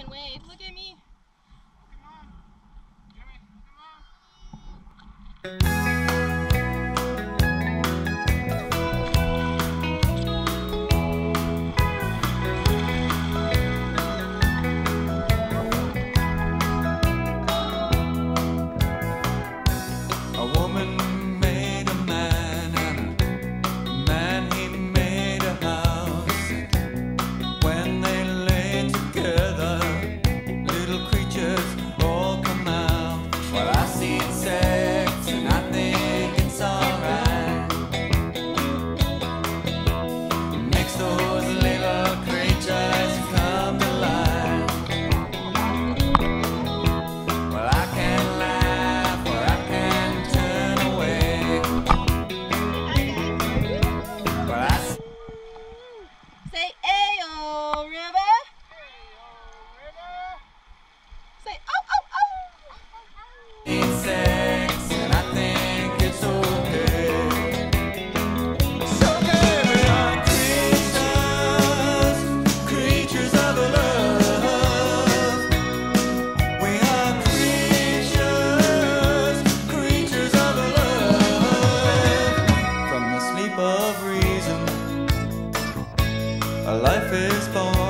Ellen Wade. Look at me. Look at mom. Jimmy, look at mom. life is born.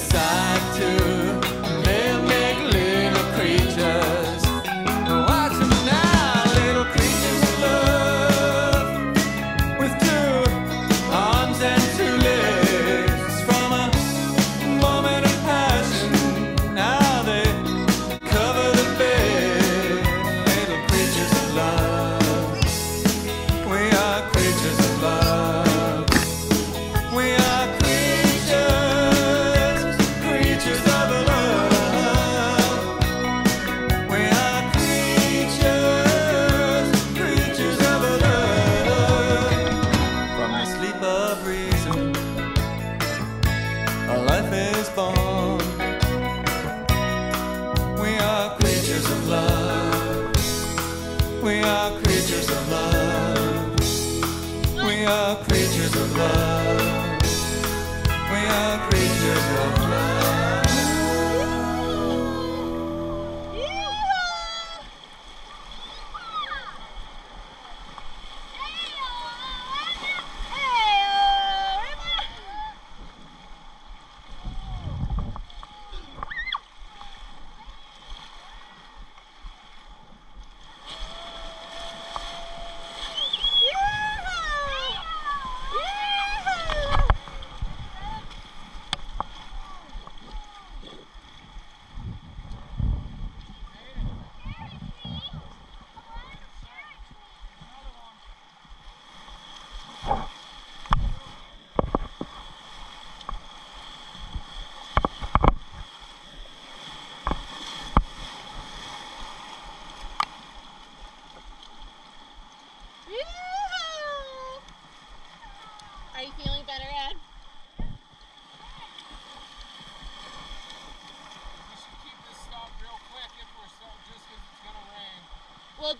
decide to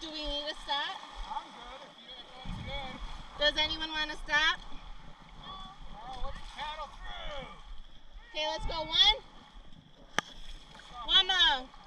do we need to stop? I'm good if you everyone's good. Does anyone want to stop? Alright, let's paddle through. Okay, let's go. One. One more.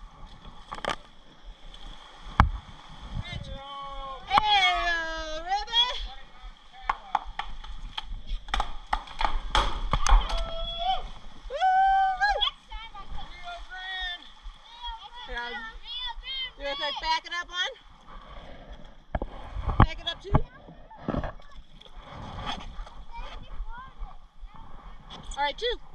All right, four.